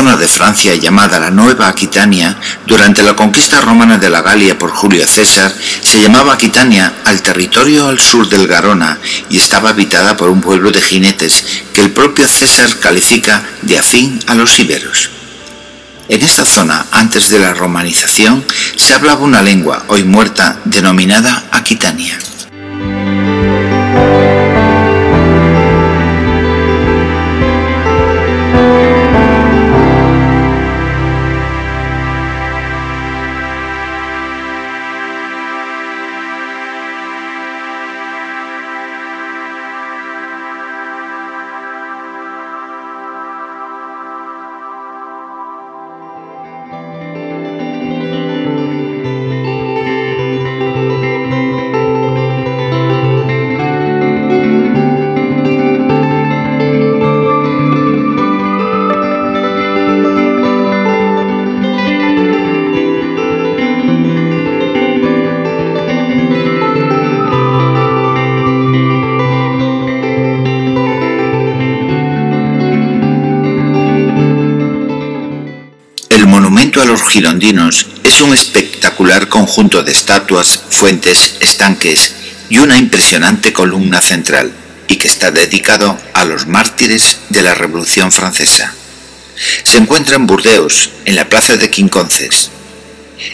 zona de Francia llamada la Nueva Aquitania, durante la conquista romana de la Galia por Julio César, se llamaba Aquitania al territorio al sur del Garona y estaba habitada por un pueblo de jinetes que el propio César califica de afín a los iberos. En esta zona, antes de la romanización, se hablaba una lengua hoy muerta denominada Aquitania. Los girondinos es un espectacular conjunto de estatuas, fuentes, estanques y una impresionante columna central, y que está dedicado a los mártires de la Revolución Francesa. Se encuentra en Burdeos, en la plaza de Quinconces.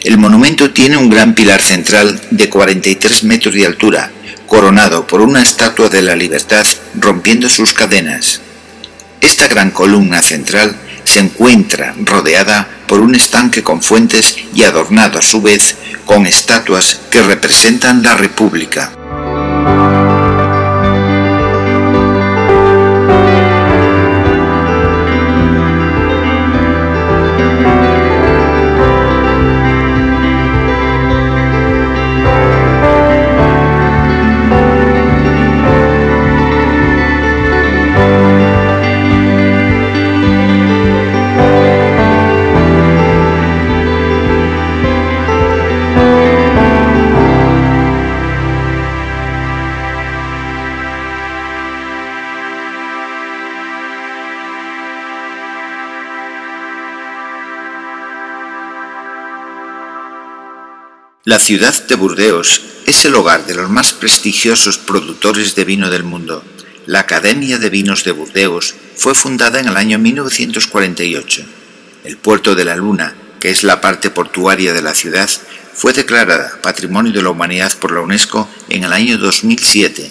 El monumento tiene un gran pilar central de 43 metros de altura, coronado por una estatua de la libertad rompiendo sus cadenas. Esta gran columna central se encuentra rodeada por un estanque con fuentes y adornado a su vez con estatuas que representan la República. La ciudad de Burdeos es el hogar de los más prestigiosos productores de vino del mundo. La Academia de Vinos de Burdeos fue fundada en el año 1948. El puerto de la Luna, que es la parte portuaria de la ciudad, fue declarada Patrimonio de la Humanidad por la UNESCO en el año 2007.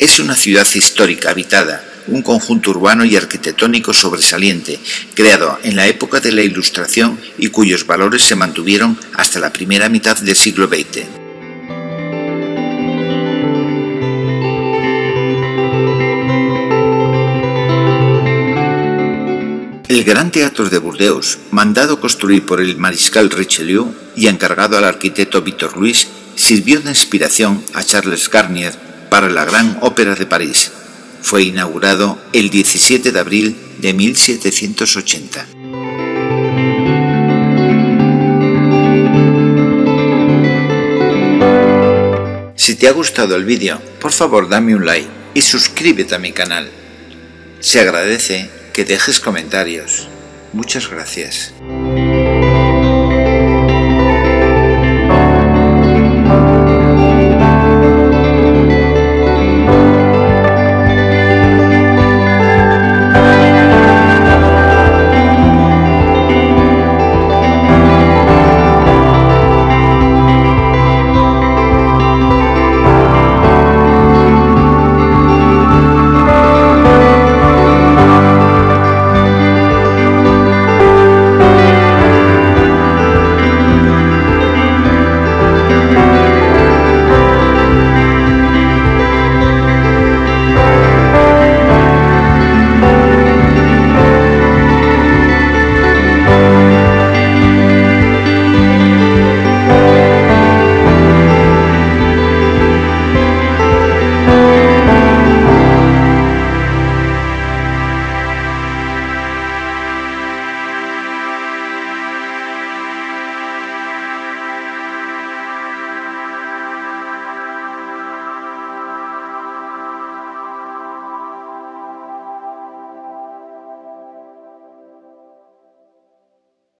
Es una ciudad histórica habitada un conjunto urbano y arquitectónico sobresaliente, creado en la época de la Ilustración y cuyos valores se mantuvieron hasta la primera mitad del siglo XX. El Gran Teatro de Burdeos, mandado construir por el mariscal Richelieu y encargado al arquitecto Victor Louis, sirvió de inspiración a Charles Garnier para la Gran Ópera de París, fue inaugurado el 17 de abril de 1780. Si te ha gustado el vídeo, por favor dame un like y suscríbete a mi canal. Se agradece que dejes comentarios. Muchas gracias.